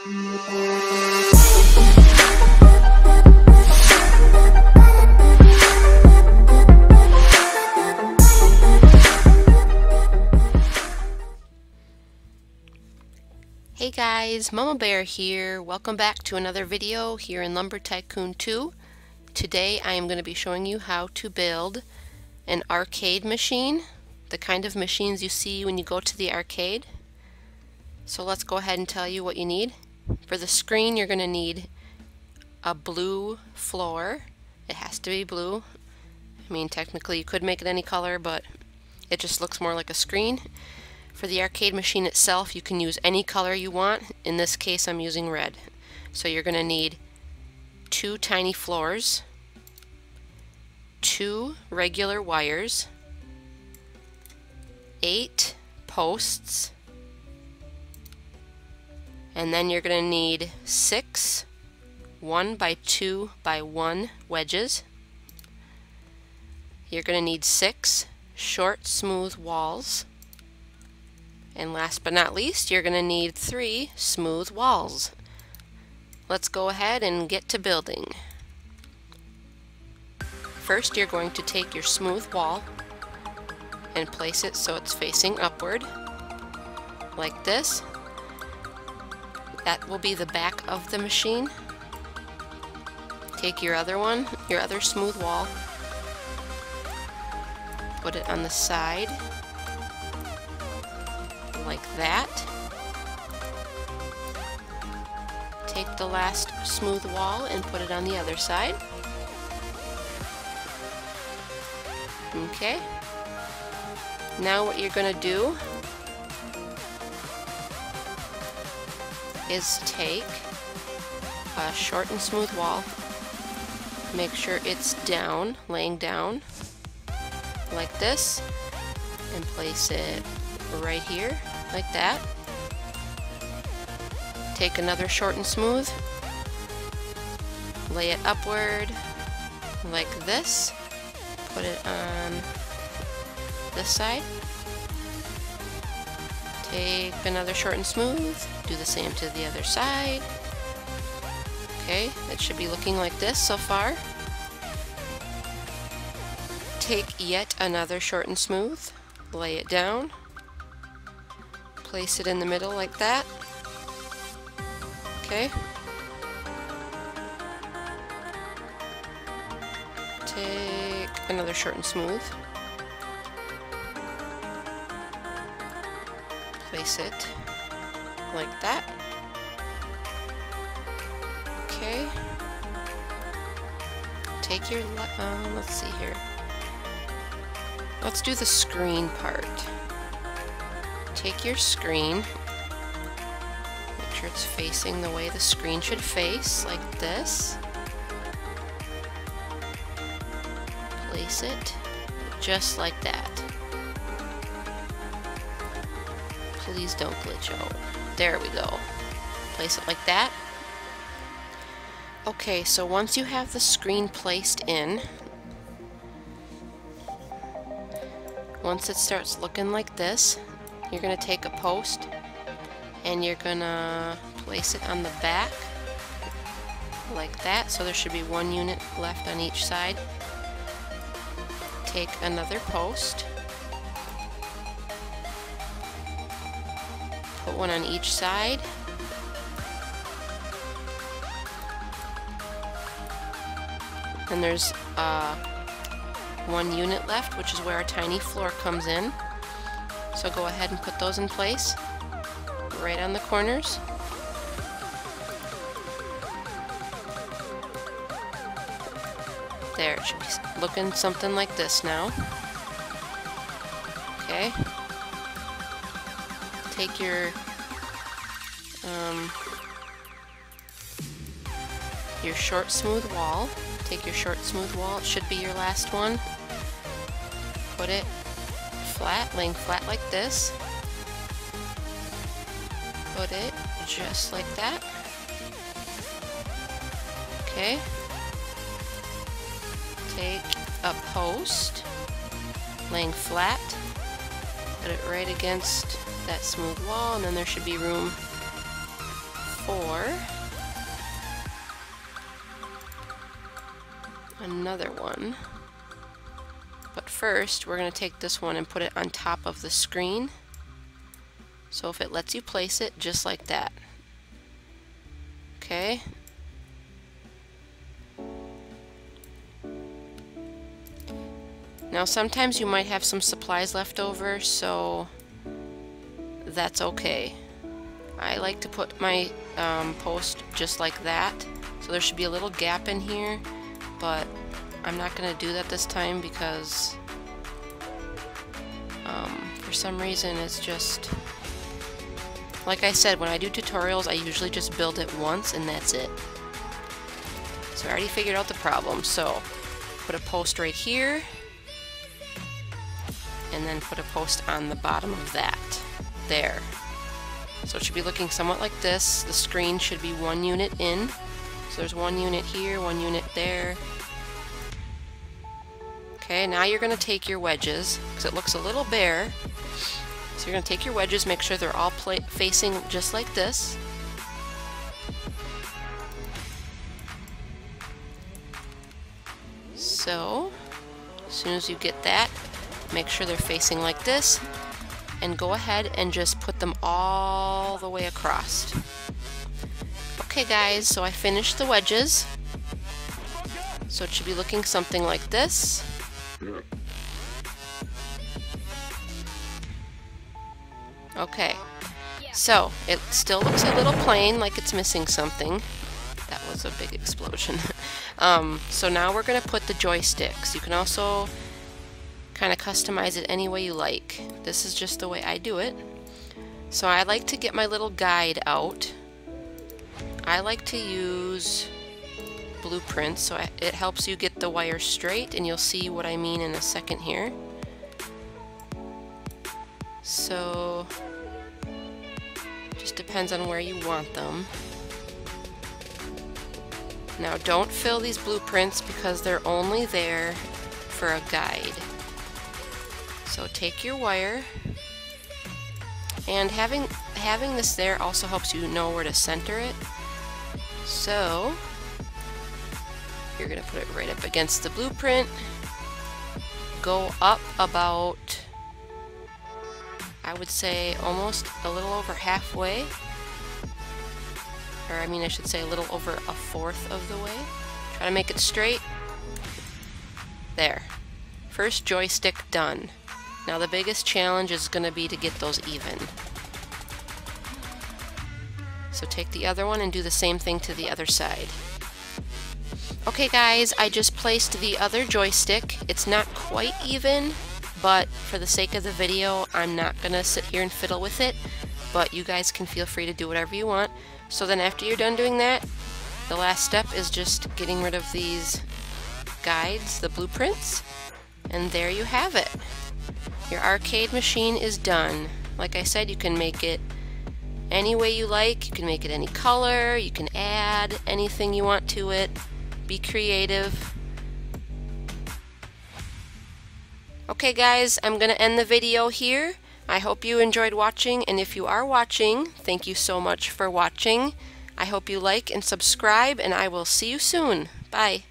Hey guys, Mama Bear here. Welcome back to another video here in Lumber Tycoon 2. Today I am going to be showing you how to build an arcade machine, the kind of machines you see when you go to the arcade. So let's go ahead and tell you what you need. For the screen you're going to need a blue floor. It has to be blue. I mean technically you could make it any color but it just looks more like a screen. For the arcade machine itself, you can use any color you want. In this case, I'm using red. So you're going to need two tiny floors, two regular wires, eight posts, and then you're going to need six 1 by 2 by 1 wedges. You're going to need six short smooth walls and last but not least, you're going to need three smooth walls. Let's go ahead and get to building. First, you're going to take your smooth wall and place it so it's facing upward, like this. That will be the back of the machine. Take your other one, your other smooth wall, put it on the side like that. Take the last smooth wall and put it on the other side. Okay. Now what you're going to do is take a short and smooth wall, make sure it's down, laying down, like this, and place it right here, like that. Take another short and smooth, lay it upward, like this, put it on this side, take another short and smooth, do the same to the other side. Okay, it should be looking like this so far. Take yet another short and smooth, lay it down, place it in the middle like that. Okay. Take another short and smooth. Place it like that. Okay. Take your, um, let's see here. Let's do the screen part take your screen, make sure it's facing the way the screen should face, like this. Place it just like that. Please don't glitch out. There we go. Place it like that. Okay, so once you have the screen placed in, once it starts looking like this, you're going to take a post and you're going to place it on the back like that. So there should be one unit left on each side. Take another post. Put one on each side. And there's uh, one unit left, which is where our tiny floor comes in. So go ahead and put those in place, right on the corners. There, it should be looking something like this now. Okay. Take your um, your short smooth wall. Take your short smooth wall, it should be your last one. Put it flat, laying flat like this. Put it just like that. Okay. Take a post, laying flat, put it right against that smooth wall, and then there should be room for another one. But first, we're going to take this one and put it on top of the screen. So if it lets you place it just like that. Okay. Now sometimes you might have some supplies left over, so that's okay. I like to put my um, post just like that. So there should be a little gap in here, but I'm not going to do that this time because um, for some reason it's just like I said when I do tutorials I usually just build it once and that's it so I already figured out the problem so put a post right here and then put a post on the bottom of that there so it should be looking somewhat like this the screen should be one unit in so there's one unit here one unit there Okay, now you're going to take your wedges, because it looks a little bare. So you're going to take your wedges, make sure they're all facing just like this. So, as soon as you get that, make sure they're facing like this, and go ahead and just put them all the way across. Okay guys, so I finished the wedges. So it should be looking something like this. Okay, so it still looks a little plain, like it's missing something. That was a big explosion. um, so now we're going to put the joysticks. You can also kind of customize it any way you like. This is just the way I do it. So I like to get my little guide out. I like to use blueprints so it helps you get the wire straight and you'll see what I mean in a second here. So just depends on where you want them. Now don't fill these blueprints because they're only there for a guide. So take your wire and having having this there also helps you know where to center it. So you're going to put it right up against the blueprint. Go up about, I would say almost a little over halfway. Or I mean I should say a little over a fourth of the way. Try to make it straight. There. First joystick done. Now the biggest challenge is going to be to get those even. So take the other one and do the same thing to the other side. Okay guys, I just placed the other joystick. It's not quite even, but for the sake of the video, I'm not gonna sit here and fiddle with it, but you guys can feel free to do whatever you want. So then after you're done doing that, the last step is just getting rid of these guides, the blueprints, and there you have it. Your arcade machine is done. Like I said, you can make it any way you like, you can make it any color, you can add anything you want to it be creative. Okay guys, I'm going to end the video here. I hope you enjoyed watching, and if you are watching, thank you so much for watching. I hope you like and subscribe, and I will see you soon. Bye.